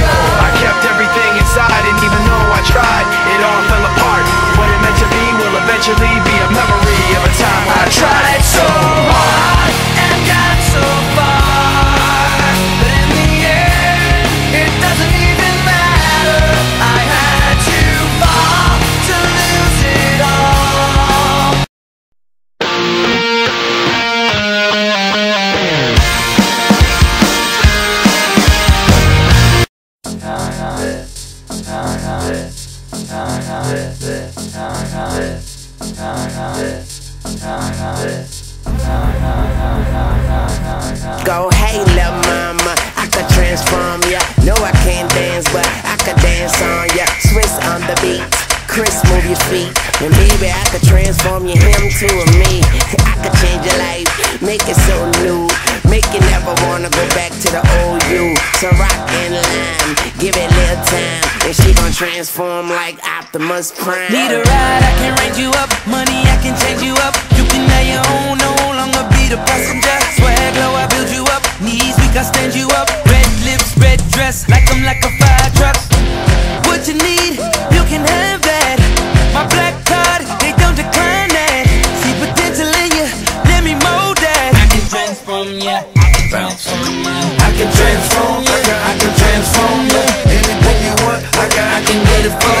go Go, hey, lil' mama, I could transform ya. No, I can't dance, but I could dance on ya. Swizz on the beat, Chris, move your feet. And baby, I could transform you him to a me. I could change your life, make it so new. Make you never wanna go back to the old you. So rock and lime, give it little time. And she gon' transform like Optimus Prime. Need a ride, I can range you up. Money, I can change you up. You can have your own, no longer be the passenger. Swag low, I build you up. Knees weak, I stand you up. Red lips, red dress, like I'm like a for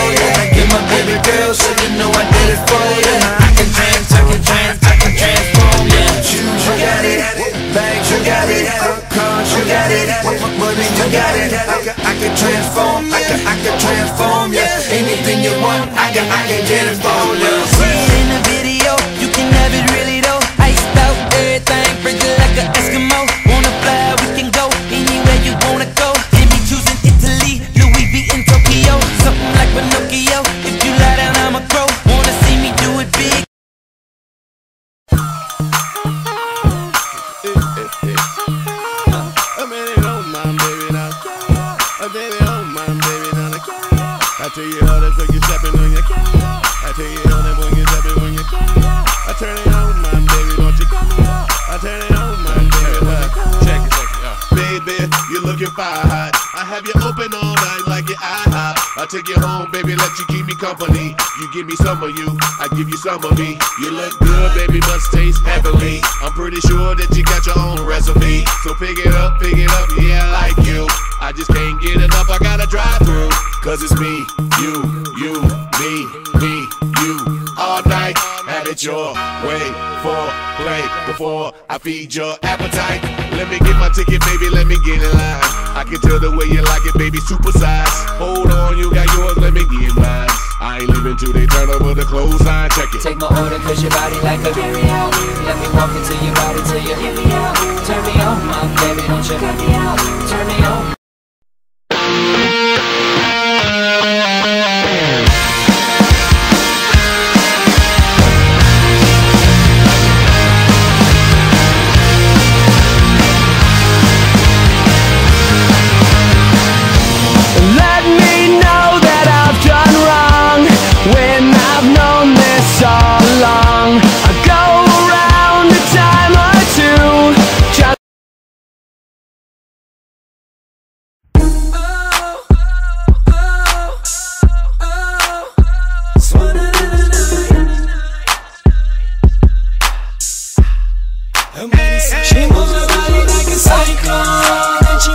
tell you how that's like you stepping on your cat. I tell you how that when you stepping when you cat. I turn it on my baby, don't you come here. I turn it on my baby. Check it, check it, yeah. Baby, you looking fine hot. I have you open all night like your IHOP. I take you home, baby, let you keep me company. You give me some of you, I give you some of me. You look good, baby, must taste heavenly. I'm pretty sure that you got your own recipe. So pick it up, pick it up, yeah, I like you. I just can't get enough, I gotta drive. Cause it's me, you, you, me, me, you. All night, have it your way for play before I feed your appetite. Let me get my ticket, baby, let me get in line. I can tell the way you like it, baby, super size. Hold on, you got yours, let me get mine. I ain't leaving till they turn over the clothesline, check it. Take my order cause your body like a carry out Let me walk into your body till you hear me out Turn me on, my baby, don't you cut me out Turn me on She moves her body like a cyclone, and she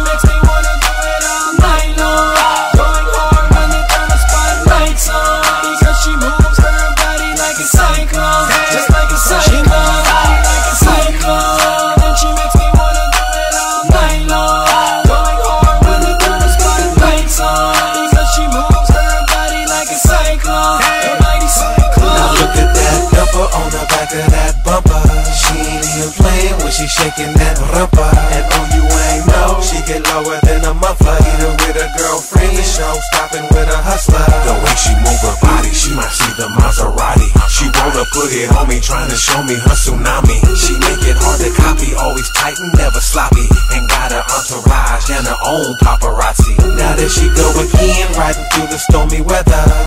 With a hustler. The way she move her body, she might see the Maserati. She wanna put it on me, trying to show me her tsunami. She make it hard to copy, always tight and never sloppy. And got her entourage and her own paparazzi. Now that she go again, riding through the stormy weather.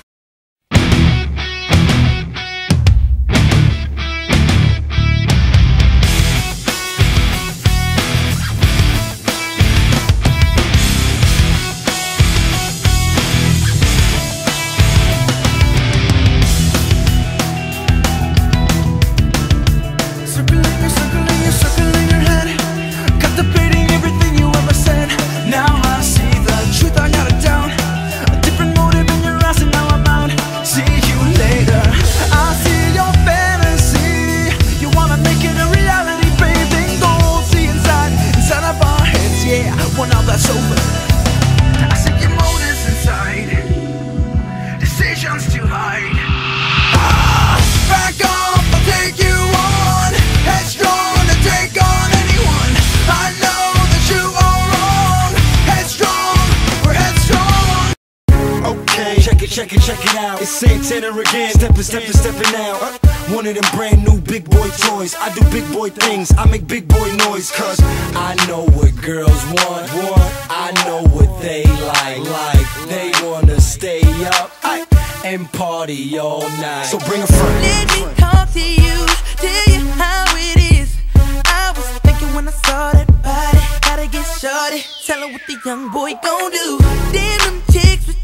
Check it, check it, out. It's Santana again. Stepping, stepping, stepping out. Uh, one of them brand new big boy toys. I do big boy things. I make big boy noise. Cause I know what girls want. want. I know what they like. Like they wanna stay up aye, and party all night. So bring a friend. Let me talk to you, tell you how it is I was thinking when I saw that body Gotta get shorty, tell her what the young boy gon' do Damn them chicks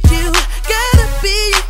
with